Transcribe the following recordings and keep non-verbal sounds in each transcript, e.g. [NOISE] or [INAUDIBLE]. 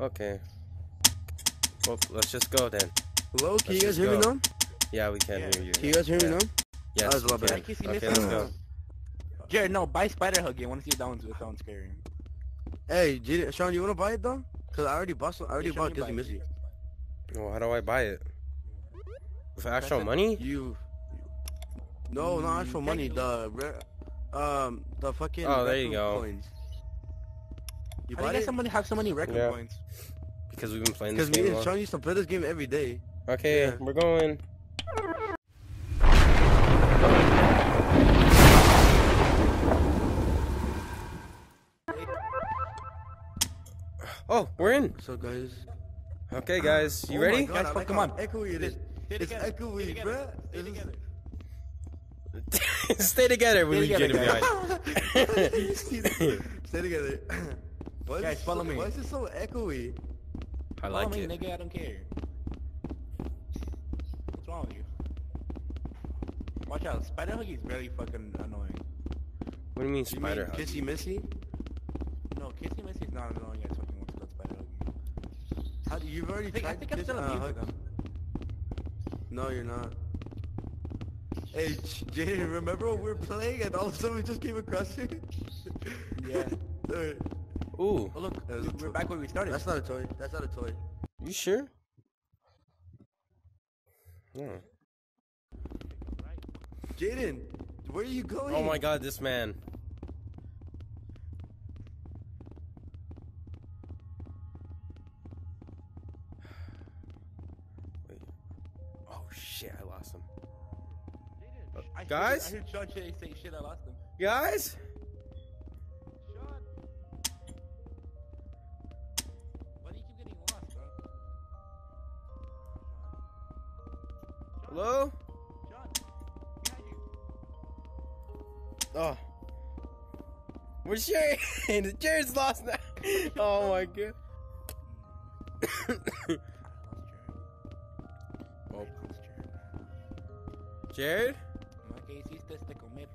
Okay. Well, let's just go then. Hello, can you Let's guys just hear me now? Yeah, we can Yeah. hear you. Can you guys hear me now? Yes. That was a lot we better. can. Kissy Okay, let's go. Jared, no, buy Spider Huggy. I want to see if that one's that one's scary. Hey, Jaden, Sean, you wanna buy it though? Cause I already bought some. I already Yeah, bought you Kissy. Missy. Well, how do I buy it? With actual it. money? You. No, not actual Mm, money. thank The rare, um, the fucking. Oh, there you go. Coins. You How do you bought guys somebody have so many record Yeah. points? Because we've been playing this Because me game. and. Sean used to play this game every day. Okay, Yeah. we're going. Oh, we're in. So guys. Okay, guys, you Oh my ready? God, Guys, like come on. Echoey it is. Stay It's together. Stay echoey, together. bruh. Stay together. [LAUGHS] Stay together Stay we get together, him, guys. [LAUGHS] Stay together. [LAUGHS] Why is Guys, it follow so, me. Why is it so echoey? I Follow like me, it. nigga. I don't care. What's wrong with you? Watch out, Spider Huggy is very fucking annoying. What do you mean, You mean spider hug? Kissy Missy? No, Kissy Missy is not annoying as fucking what's called Spider Huggy. How do you've already I think, I tried think I'm still uh, immune to hug- them. No, you're not. Hey, J- Jaden, remember when we were playing and all of a sudden we just came across you? Yeah. [LAUGHS] Dude, Ooh, Oh look, That we- a we're back where we started. That's not a toy. That's not a toy. you sure? Yeah. Jaden, where are you going? Oh my god, this man. Wait. Oh shit, I lost him. I heard- Guys? I heard Sean say, say shit. I lost him. Guys? Hello? Behind you. Oh. Where's Jared? Jared's lost now. [LAUGHS] Oh my hmm. god. [COUGHS] oh. Jared? ¿Qué hiciste este comer?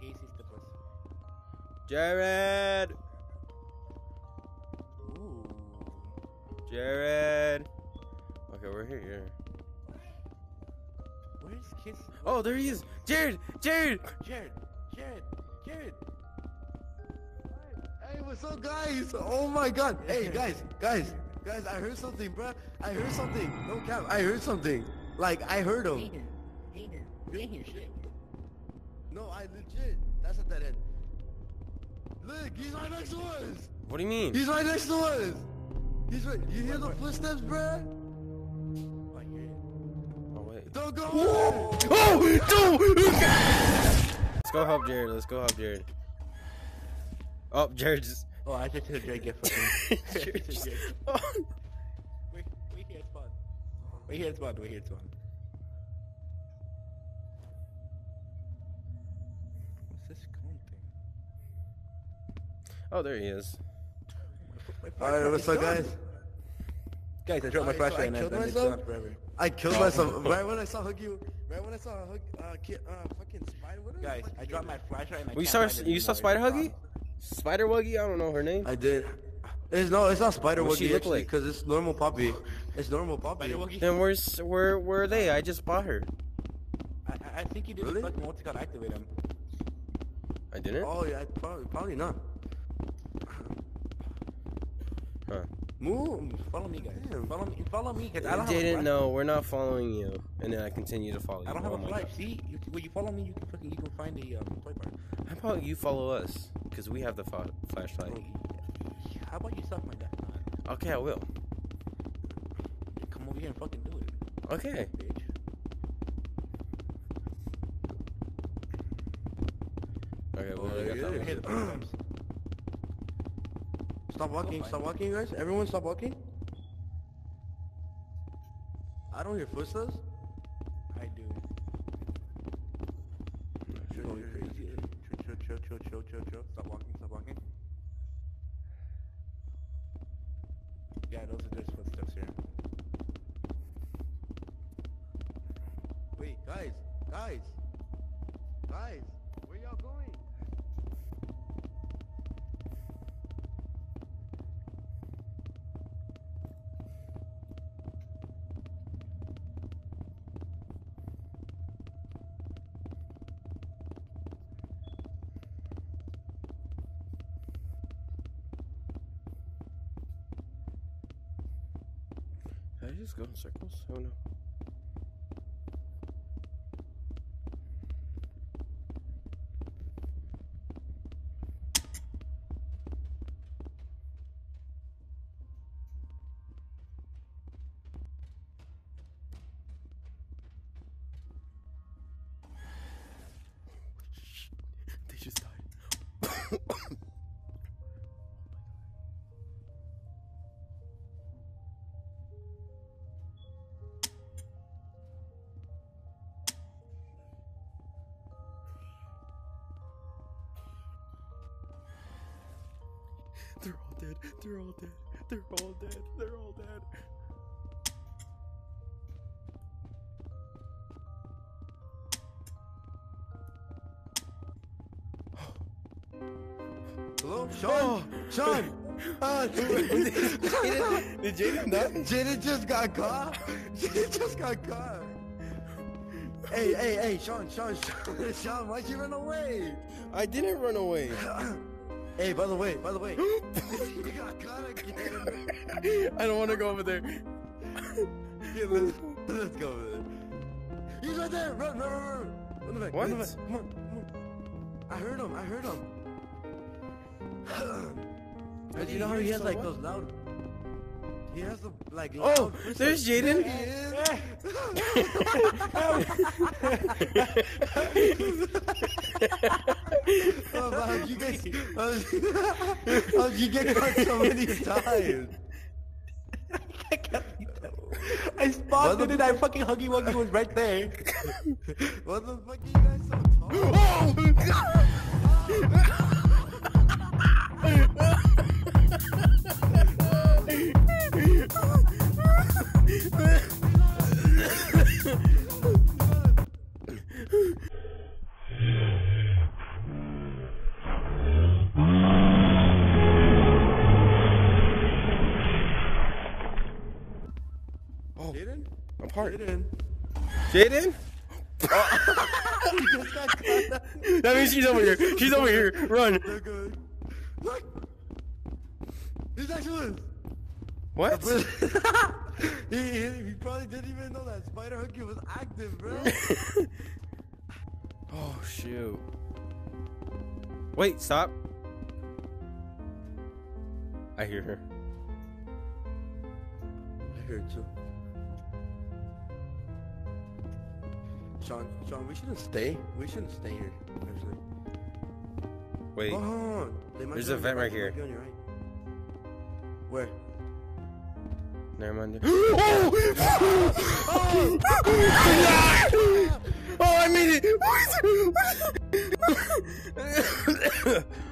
¿Qué hiciste pues? Jared! Ooh. Jared! Okay, we're here. Where's Kiss? Oh, there he is! Jared! Jared! Jared! Jared! Jared! Hey, what's up, guys? Oh my god. Hey, [LAUGHS] guys, guys, guys, I heard something, bruh. I heard something. No cap. I heard something. Like, I heard He him. here. He here. You hear shit. No, I legit. That's at that end. Look, he's right next to us. What do you mean? He's right next to us. He's right. You hear the What, what? footsteps, bruh? Don't go. Oh! Dude! Let's go help Jared. Let's go help Jared. Oh, Jared just. [LAUGHS] Oh, I just heard Jared get fucking. [LAUGHS] Jared just- oh. Wait, wait here, spawn. Wait here, spawn. Wait here, spawn. What's this cone thing? oh, there he is. All right, what's up, guys? Guys, I dropped my Alright, so I flashlight and killed and it's myself? forever. I killed myself [LAUGHS] right when I saw Huggy. Right when I saw Hug, uh, ki- uh, fucking spider. What is Guys, fucking I dropped my flashlight and I you saw you saw. Spider Huggy? Spider Wuggy? I don't know her name. I did. It's no, it's not Spider What's she Wuggy look actually, like? because it's normal Poppy. It's normal Poppy. Spider Wuggy? Then where's where where are they? I just bought her. I, I- I think you did Really? fucking what's it called activate him. I didn't. Oh yeah, probably, probably not. Huh. Move. Follow me, guys. Follow me. Follow me, cause I I don't a flash. know. We're not following you, and then I continue to follow you. I don't oh have a my flash. See, you, when you follow me, you can fucking you can find the um, toy bar. How about you follow us? Because we have the flashlight. How about you suck my dick? Okay, I will. Come over here and fucking do it, Okay. bitch. Okay, Oh, we already there got he that Hit one. Stop walking. Stop walking, guys. Everyone, stop walking. I don't hear footsteps. I do. You're going crazy. Chill, chill, chill, chill, chill, chill, chill. Stop walking, stop walking. Yeah, those are just footsteps here. Wait, guys, guys, guys, just go in circles? Oh no. They're all dead. They're all dead. They're all dead. They're all dead. Hello, Sean. Sean. Uh, [LAUGHS] Did Jaden die? Jaden just got caught. Jaden just got caught. Hey, hey, hey, Sean, Sean, Sean, [LAUGHS] Sean, why'd you run away? I didn't run away. [LAUGHS] hey, by the way, by the way, you got caught again. [GASPS] I don't want to go over there. Yeah, let's, let's go over there. He's right there. Run, run, run, run. Run back. Run What? back. Come on, come on. I heard him. I heard him. [CLEARS THROAT] But you know how he has like those loud. He has the like. Oh, loud Oh, there's Jaden. [LAUGHS] [LAUGHS] [LAUGHS] oh, how'd you get? [LAUGHS] You get caught so many times? [LAUGHS] I spawned What it the- and I fucking Huggy Wuggy was right there. [LAUGHS] What the fuck are you guys so tall? Oh, Jaden? He just got caught. That means she's over here. She's over here. Run. Look, good. Look. He's actually. What? [LAUGHS] he, he, he probably didn't even know that Spider Huggy was active, bro. [LAUGHS] oh shoot. Wait, stop. I hear her. I heard you. Sean, Sean, we shouldn't stay. We shouldn't stay here. Actually. Wait. Oh, hold on. They might There's a vent right here. might be on your right. Where? Never mind. [GASPS] oh! [GASPS] oh, I made it! Oh [LAUGHS]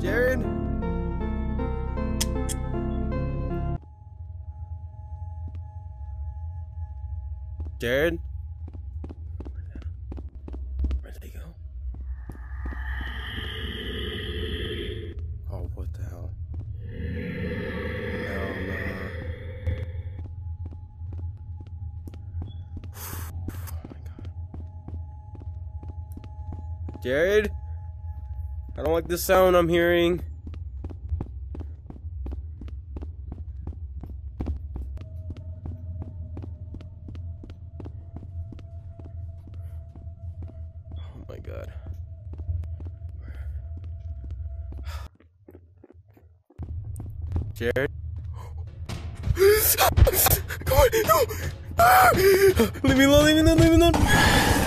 Jared? Jared? Where did he go? Oh, what the hell? Hell no. [SIGHS] Oh my god. Jared? I don't like the sound I'm hearing. Oh my god. Jared? [GASPS] Come on, no! Ah! Leave me alone, leave me alone, leave me alone!